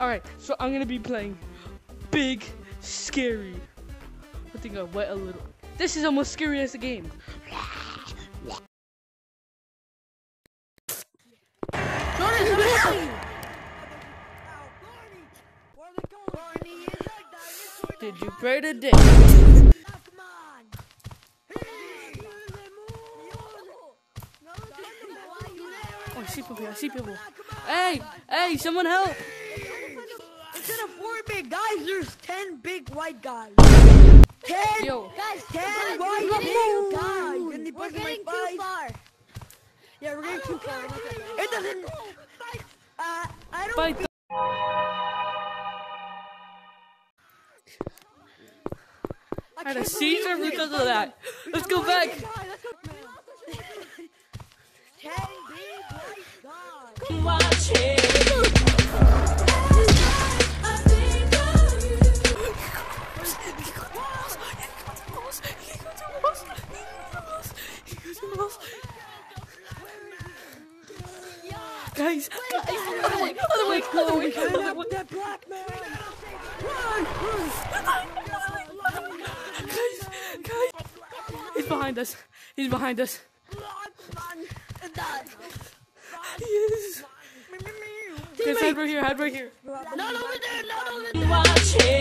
Alright, so I'm gonna be playing Big Scary. I think I wet a little. This is almost scary as a game. Did you pray to dick? Oh, I see people here. I see people. Hey, hey, someone help! There's ten big white guys. Ten Yo, Guys, Ten guys, white we're getting, guys. And they we're getting too face. far. Yeah, we're getting too far. It doesn't. Uh, I don't. fight. I had a seizure because of that. Let's go back. Ten big white guys. Guys, guys, other way, other way, other way, other way. That black man. Run, run. Guys, guys. He's behind us. He's behind us. He is. Guys, head right here, head right here. Not over there. Not over there.